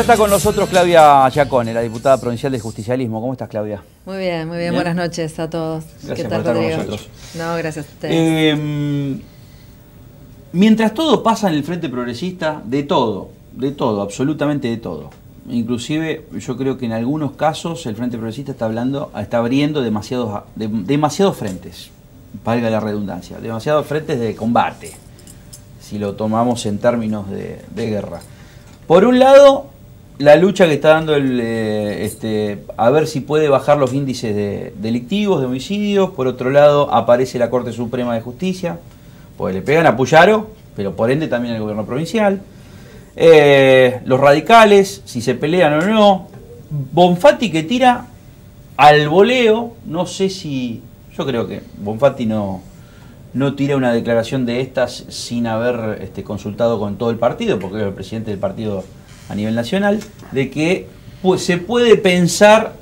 Está con nosotros Claudia Giacone, la diputada provincial de Justicialismo. ¿Cómo estás, Claudia? Muy bien, muy bien. Bien. Buenas noches a todos. Gracias por estar con nosotros. No, gracias a ustedes. Eh, mientras todo pasa en el Frente Progresista, de todo, de todo, absolutamente de todo. Inclusive yo creo que en algunos casos el Frente Progresista está hablando, está abriendo demasiados, de- demasiados frentes, valga la redundancia, demasiados frentes de combate, si lo tomamos en términos de, de guerra. Por un lado, la lucha que está dando el, eh, este, a ver si puede bajar los índices de delictivos, de homicidios. Por otro lado, aparece la Corte Suprema de Justicia, pues le pegan a Puyaro, pero por ende también al gobierno provincial. Eh, los radicales, si se pelean o no. Bonfatti que tira al voleo, no sé si. Yo creo que Bonfatti no, no tira una declaración de estas sin haber este, consultado con todo el partido, porque es el presidente del partido a nivel nacional, de que pues, se puede pensar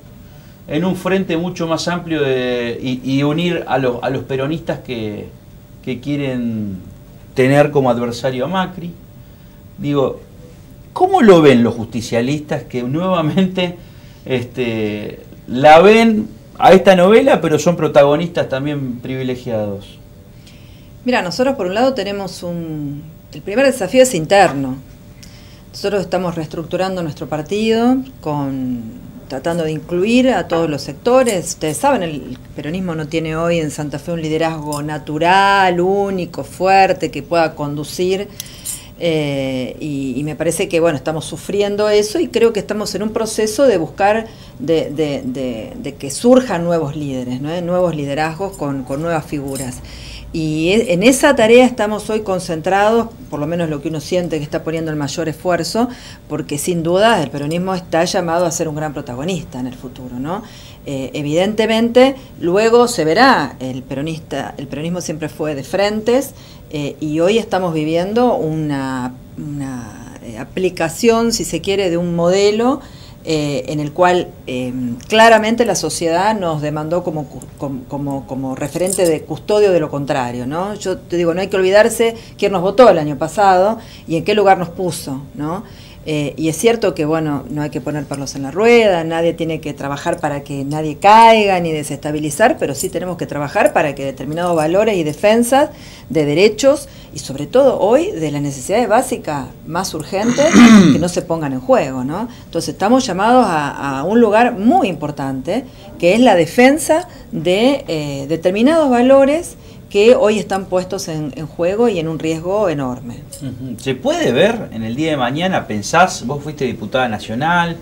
en un frente mucho más amplio de- y, unir a los, a los peronistas que, que quieren tener como adversario a Macri. Digo, ¿cómo lo ven los justicialistas que nuevamente este, la ven a esta novela, pero son protagonistas también privilegiados? Mira, nosotros por un lado tenemos un... El primer desafío es interno. Nosotros estamos reestructurando nuestro partido con tratando de incluir a todos los sectores. Ustedes saben, el peronismo no tiene hoy en Santa Fe un liderazgo natural, único, fuerte, que pueda conducir. eh, y, me parece que bueno, estamos sufriendo eso y creo que estamos en un proceso de buscar de- de que surjan nuevos líderes, ¿no? nuevos liderazgos con, con nuevas figuras. Y e- en esa tarea estamos hoy concentrados, por lo menos lo que uno siente que está poniendo el mayor esfuerzo, porque sin duda el peronismo está llamado a ser un gran protagonista en el futuro, ¿no? Eh, evidentemente, luego se verá, el peronista, el peronismo siempre fue de frentes, eh, y hoy estamos viviendo una, una, eh, aplicación, si se quiere, de un modelo eh, en el cual eh, claramente la sociedad nos demandó como, como, como, como referente de custodio de lo contrario. ¿no? Yo te digo, no hay que olvidarse quién nos votó el año pasado y en qué lugar nos puso. ¿no? Eh, y es cierto que, bueno, no hay que poner perlos en la rueda, nadie tiene que trabajar para que nadie caiga ni desestabilizar, pero sí tenemos que trabajar para que determinados valores y defensas de derechos y sobre todo hoy de las necesidades básicas más urgentes que no se pongan en juego, ¿no? Entonces estamos llamados a, un lugar muy importante que es la defensa de eh, determinados valores que hoy están puestos en, juego y en un riesgo enorme. ¿Se puede ver en el día de mañana, pensás, vos fuiste diputada nacional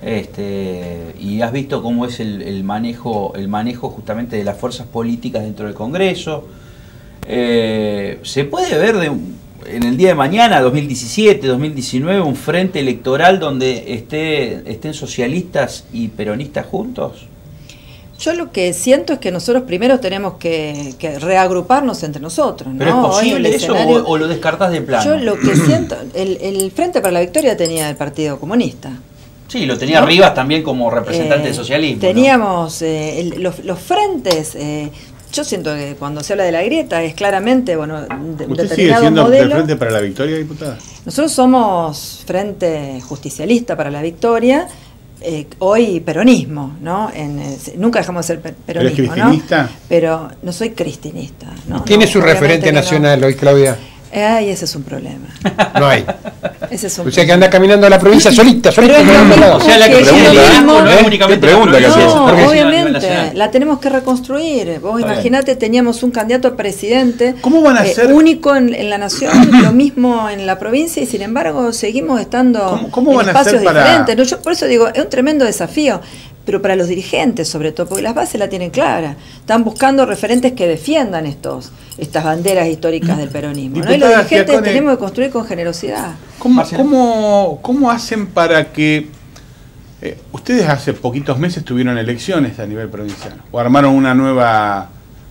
este, y has visto cómo es el, manejo, el manejo justamente de las fuerzas políticas dentro del Congreso? Eh, ¿Se puede ver en el día de mañana, 2017, 2019, un frente electoral donde esté, estén socialistas y peronistas juntos? Yo lo que siento es que nosotros primero tenemos que, que reagruparnos entre nosotros. ¿no? ¿Pero es posible eso o, o lo descartás de plano? Yo lo que siento, el, el Frente para la Victoria tenía el Partido Comunista. Sí, lo tenía ¿no? Rivas también como representante Eh, del socialismo. ¿no? Teníamos eh, el- los, los frentes. eh, yo siento que cuando se habla de la grieta es claramente, bueno, de, ¿Usted sigue siendo del modelo. Frente para la Victoria, diputada? Nosotros somos Frente Justicialista para la Victoria. Eh, hoy peronismo, ¿no? En, eh, nunca dejamos de ser pe- ¿Pero es peronismo, cristinista? ¿no? Pero no soy cristinista. ¿no? ¿Quién No, es su referente nacional hoy, Claudia? Ay, ese es un problema. No hay. Ese es un O sea que anda caminando a la provincia solita, solita. Pero es lo por mismo todos O sea, la que que es lo mismo. no es ¿Eh? únicamente ¿Qué pregunta que? No, a obviamente, la tenemos que reconstruir. Vos imaginate, teníamos un candidato a presidente ¿Cómo van a eh, ser? único en, en la nación, lo mismo en la provincia, y sin embargo seguimos estando ¿Cómo- cómo en van a espacios hacer para- diferentes. No, yo por eso digo, es un tremendo desafío, pero para los dirigentes sobre todo, porque las bases la tienen clara. Están buscando referentes que defiendan estos estas banderas históricas del peronismo. ¿no? Y los dirigentes Giacone- tenemos que construir con generosidad. ¿Cómo, Marcelo. cómo, cómo hacen para que... eh, ustedes hace poquitos meses tuvieron elecciones a nivel provincial, o armaron una nueva,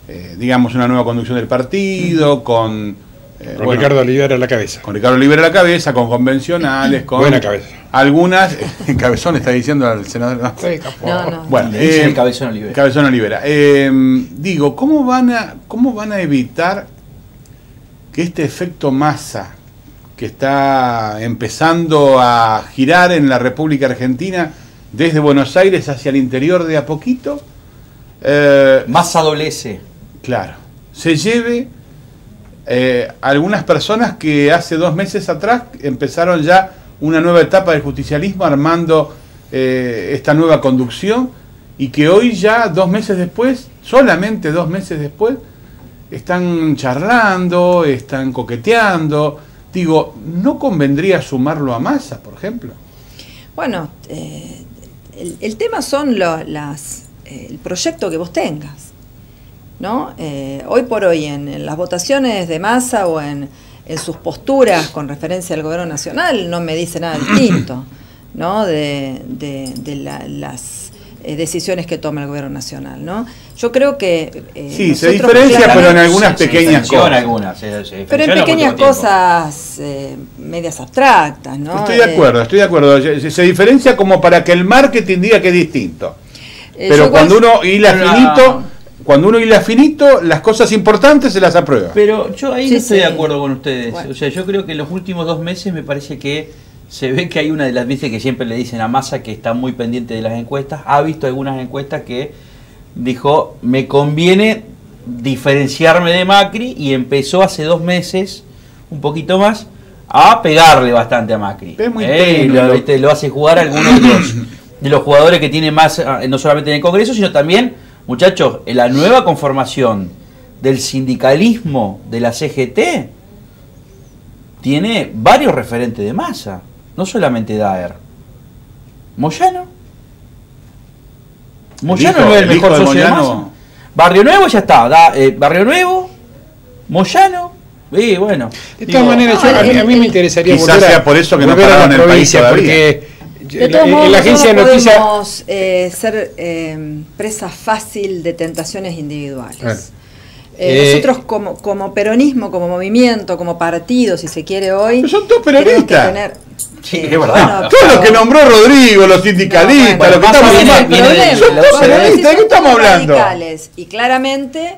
eh, digamos, una nueva conducción del partido, con... eh, Con bueno, Ricardo Olivera a la cabeza. con Ricardo Olivera a la cabeza, con convencionales, con... Buena cabeza. Algunas... Cabezón está diciendo al senador... no. Sí. No, no. Bueno, eh, el Cabezón Olivera. Cabezón Olivera. Eh, digo, ¿cómo van, a, ¿cómo van a evitar que este efecto masa que está empezando a girar en la República Argentina desde Buenos Aires hacia el interior de a poquito, eh, Más adolece. claro, se lleve eh, algunas personas que hace dos meses atrás empezaron ya una nueva etapa del justicialismo armando eh, esta nueva conducción y que hoy ya dos meses después, solamente dos meses después, están charlando, están coqueteando. Digo, ¿no convendría sumarlo a masa, por ejemplo? Bueno, eh, el, tema son lo- las, el proyecto que vos tengas. ¿No? Eh, hoy por hoy, en, en las votaciones de masa o en, en sus posturas con referencia al gobierno nacional, no me dice nada distinto ¿no? de, de- de la- las eh, decisiones que toma el gobierno nacional. ¿no? Yo creo que. eh, Sí, se diferencia, pero en algunas Se- se pequeñas en cosas. algunas, se- se Pero en pequeñas cosas eh, medias abstractas, ¿no? Estoy de Eh, acuerdo, estoy de acuerdo. Se, se diferencia como para que el marketing diga que es distinto. Pero cuando uno hila Pero la- finito, cuando uno hila finito, las cosas importantes se las aprueba. Pero yo ahí Sí, no estoy sí. de acuerdo con ustedes. Bueno. O sea, yo creo que en los últimos dos meses me parece que se ve que hay una de las veces que siempre le dicen a Massa que está muy pendiente de las encuestas. Ha visto algunas encuestas que dijo, me conviene diferenciarme de Macri y empezó hace dos meses, un poquito más, a pegarle bastante a Macri. Es muy Eh, lo, hace jugar a algunos de los, de los jugadores que tiene más, eh, no solamente en el Congreso, sino también, muchachos, en la nueva conformación del sindicalismo de la CGT tiene varios referentes de masa, no solamente Daer. Moyano. Moyano hijo- no es el mejor de socio de Moyano- masa. Barrio Nuevo ya está, da- eh, Barrio Nuevo, Moyano, y bueno. De digo, todas maneras, yo- a, mí, a mí me interesaría Quizás volver a, sea por eso que no pararon el país todavía. porque De en, todos en modos, la agencia noticias... podemos eh, ser eh, presa fácil de tentaciones individuales. Claro. Eh, Eh, nosotros como, como peronismo, como movimiento, como partido, si se quiere hoy... Pero son todos peronistas. tener, Sí, es verdad. bueno, Todo lo que nombró Rodrigo, los sindicalistas, No, bueno, lo que estamos hablando. Son todos peronistas, ¿de qué estamos hablando? Y claramente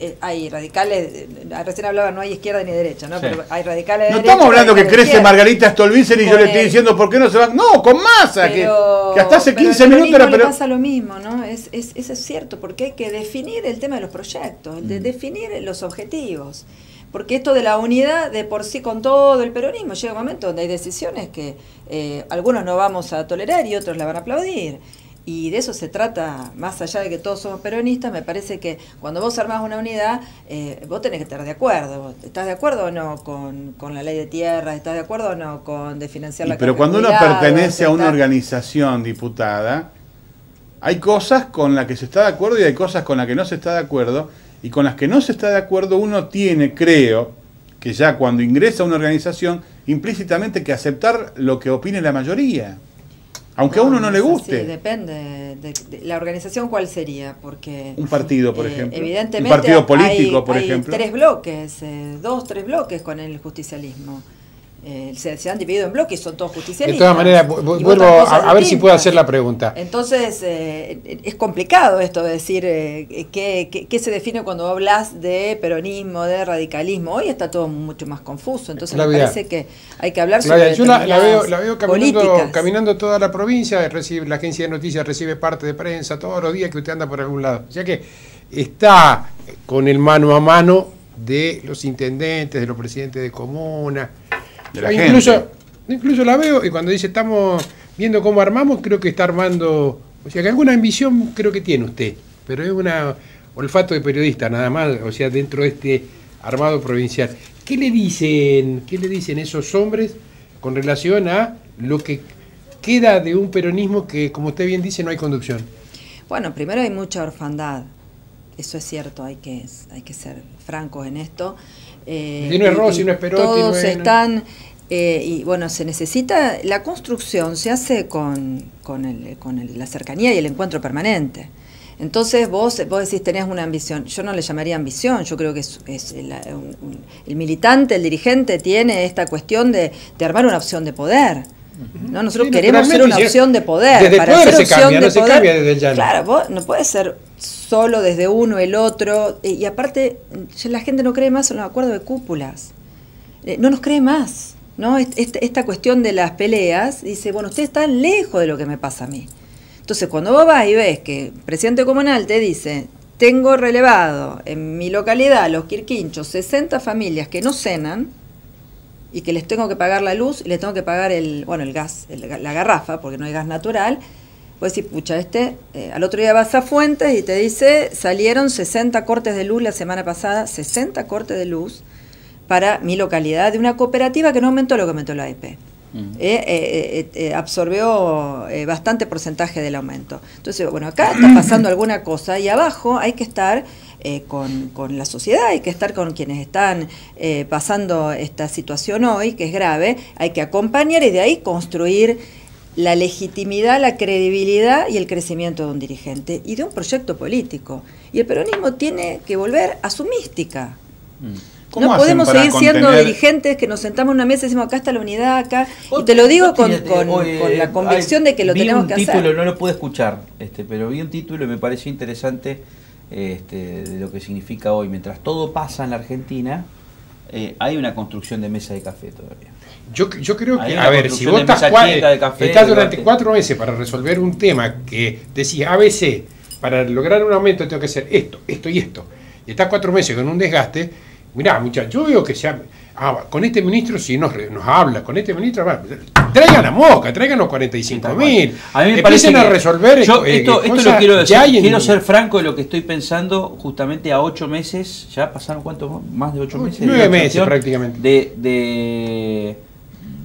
eh, hay radicales, eh, recién hablaba, no hay izquierda ni derecha, ¿no? Sí. Pero hay radicales de No derecha, estamos hablando que de crece izquierda. Margarita Stolbizer y yo le estoy diciendo por qué no se va. No, con masa, que, Pero- que hasta hace pero 15 al minutos era pero. pasa lo mismo, ¿no? Es, es, eso es cierto, porque hay que definir el tema de los proyectos, el Mm. de definir los objetivos. Porque esto de la unidad de por sí con todo el peronismo, llega un momento donde hay decisiones que eh, algunos no vamos a tolerar y otros la van a aplaudir. Y de eso se trata, más allá de que todos somos peronistas, me parece que cuando vos armás una unidad, eh, vos tenés que estar de acuerdo. ¿Estás de acuerdo o no con, con la ley de tierras? ¿Estás de acuerdo o no con de financiar Y la pero cuando uno pertenece a una ¿Estás- organización diputada, hay cosas con las que se está de acuerdo y hay cosas con las que no se está de acuerdo. Y con las que no se está de acuerdo, uno tiene, creo, que ya cuando ingresa a una organización, implícitamente que aceptar lo que opine la mayoría. Aunque a uno no le guste. depende. De, de- la organización cuál sería, porque Un partido, por eh, ejemplo. evidentemente Un partido hay- político, por hay ejemplo. tres bloques, eh, dos, tres bloques con el justicialismo. Eh, se, se han dividido en bloques y son todos De justicialistas. todas maneras, vuelvo a, a ver si puedo hacer la pregunta. Entonces, eh, es complicado esto de decir eh, qué, qué- qué se define cuando hablas de peronismo, de radicalismo. Hoy está todo mucho más confuso, entonces me parece que hay que hablar Claudia, sobre yo la, la veo, la veo caminando, caminando toda la provincia, recibe, la agencia de noticias recibe parte de prensa todos los días que usted anda por algún lado. O sea que está con el mano a mano de los intendentes, de los presidentes de comuna. De la incluso, gente. incluso la veo y cuando dice estamos viendo cómo armamos, creo que está armando. O sea que alguna ambición creo que tiene usted, pero es una olfato de periodista nada más, o sea, dentro de este armado provincial. ¿Qué le dicen, qué le dicen esos hombres con relación a lo que queda de un peronismo que, como usted bien dice, no hay conducción? Bueno, primero hay mucha orfandad. Eso es cierto, hay que, hay que ser francos en esto. Eh, Si no es y- Rossi, y no es Perotti, Todos no es- están. eh, y bueno, se necesita. La construcción se hace con, con, el- con el- la cercanía y el encuentro permanente. Entonces vos, vos decís, tenés una ambición. Yo no le llamaría ambición, yo creo que es, es el, un- un- el militante, el dirigente tiene esta cuestión de, de armar una opción de poder. ¿No? Nosotros Sí, queremos ser una opción de poder. desde Para poder ser se opción cambia, de no se poder- cambia desde el llano. Claro, vos no puedes ser solo desde uno, el otro. eh, Y aparte, la gente no cree más en los acuerdos de cúpulas. Eh, No nos cree más. ¿no? Este- esta cuestión de las peleas, dice, bueno, ustedes están lejos de lo que me pasa a mí. Entonces, cuando vos vas y ves que el presidente comunal te dice, tengo relevado en mi localidad, los Quirquinchos, 60 familias que no cenan y que les tengo que pagar la luz y les tengo que pagar el, bueno, el gas, el- la garrafa, porque no hay gas natural, vos decís, pucha, este, eh, al otro día vas a Fuentes y te dice, salieron 60 cortes de luz la semana pasada, 60 cortes de luz para mi localidad de una cooperativa que no aumentó lo que aumentó la AIP. Eh, eh, absorbió bastante porcentaje del aumento. Entonces, bueno, acá está pasando alguna cosa y abajo hay que estar eh, con, con la sociedad, hay que estar con quienes están eh, pasando esta situación hoy, que es grave, hay que acompañar y de ahí construir la legitimidad, la credibilidad y el crecimiento de un dirigente y de un proyecto político. Y el peronismo tiene que volver a su mística. Mm. ¿Cómo No podemos seguir siendo dirigentes que nos sentamos en una mesa y decimos acá está la unidad, acá. Y te lo digo con, tenés- con- oye, con la convicción hay- de que lo vi tenemos un que título, hacer. no lo pude escuchar, este, pero vi un título y me pareció interesante este, de lo que significa hoy. Mientras todo pasa en la Argentina, eh, hay una construcción de mesa de café todavía. Yo, yo creo Hay que, a ver, si vos estás, de café, estás durante debate. cuatro meses para resolver un tema que decís ABC, para lograr un aumento tengo que hacer esto, esto y esto, y estás cuatro meses con un desgaste, mirá, muchachos, yo veo que ya, ah, con este ministro si nos, nos habla, con este ministro, va, traigan a Mosca, traigan los 45 mil, A mí me empiecen a resolver yo eh, esto, esto lo quiero decir, quiero ser franco de lo que estoy pensando justamente a ocho meses, ya pasaron cuánto más de ocho meses. nueve meses gestión, prácticamente. De, de,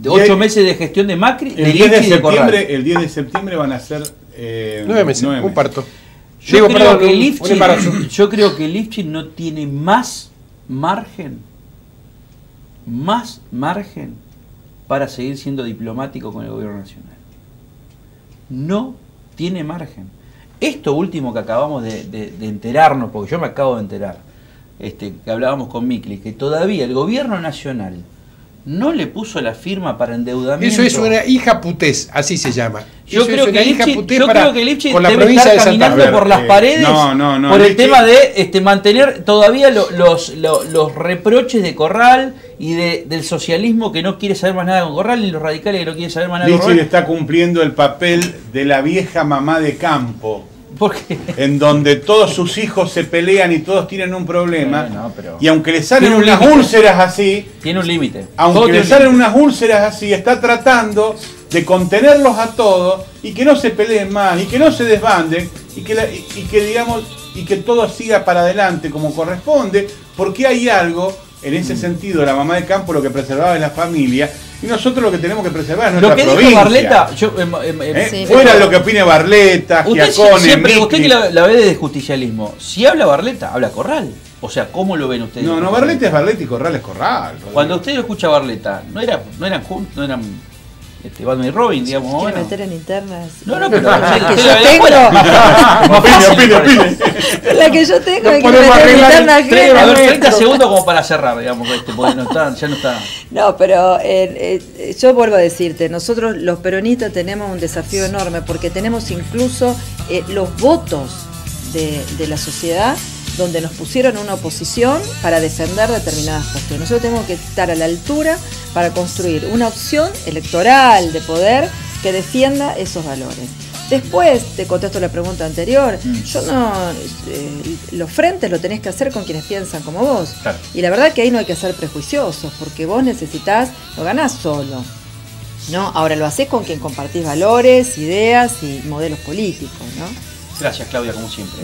ocho hay- meses de gestión de Macri, de El 10 de, Lichi y de Corral. septiembre, el 10 de septiembre van a ser eh, nueve meses, nueve un parto. Yo, Digo, creo perdón, embarazo. yo creo que Lifchitz no tiene más margen, más margen para seguir siendo diplomático con el gobierno nacional. No tiene margen. Esto último que acabamos de, enterarnos, porque yo me acabo de enterar, este, que hablábamos con Mikli, que todavía el gobierno nacional no le puso la firma para endeudamiento. Eso es una hija putés, así se llama. Yo Eso creo, es que una hija putés yo para- creo que Lipschitz con la debe provincia estar de Santa caminando ver, por las eh, paredes no, no, no, por el tema de este, mantener todavía lo- los, lo- los reproches de Corral y de, del socialismo que no quiere saber más nada con Corral y los radicales que no quieren saber más nada con Corral. está cumpliendo el papel de la vieja mamá de campo, En donde todos sus hijos se pelean y todos tienen un problema. Pero- Y aunque le salen un unas úlceras así, tiene un límite. Aunque le salen unas úlceras así, está tratando de contenerlos a todos y que no se peleen más y que no se desbanden y que, la- y, y que digamos y que todo siga para adelante como corresponde, porque hay algo en Mm. ese sentido, la mamá de campo lo que preservaba es la familia y nosotros lo que tenemos que preservar es Lo nuestra que dijo provincia. Barleta, yo, em, em, em, ¿Eh? Sí, Fuera pero- de lo que opine Barleta, usted Giacone, siempre, usted que la, la ve de justicialismo, si habla Barleta, habla Corral. O sea, ¿cómo lo ven ustedes? No, no, Barleta es Barleta y Corral es Corral. Cuando usted lo escucha a Barleta, no, era, no eran juntos, no eran este, Batman y Robin, digamos. más o Quiere menos? meter en internas. No, no, pero la que yo tengo, Opine, opine, opine. la que yo tengo, hay que meter en internas Tre- ajenas. A ver, 30 segundos como para cerrar, digamos, este, porque no está, ya no está. No, pero eh, eh, yo vuelvo a decirte, nosotros los peronistas tenemos un desafío enorme porque tenemos incluso eh, los votos de, de la sociedad donde nos pusieron una oposición para defender determinadas cuestiones. Nosotros tenemos que estar a la altura para construir una opción electoral de poder que defienda esos valores. Después, te contesto la pregunta anterior, yo no, eh, los frentes lo tenés que hacer con quienes piensan como vos. Claro. Y la verdad que ahí no hay que ser prejuiciosos, porque vos necesitas, lo ganás solo. ¿no? Ahora lo haces con quien compartís valores, ideas y modelos políticos, ¿no? Gracias, Claudia, como siempre.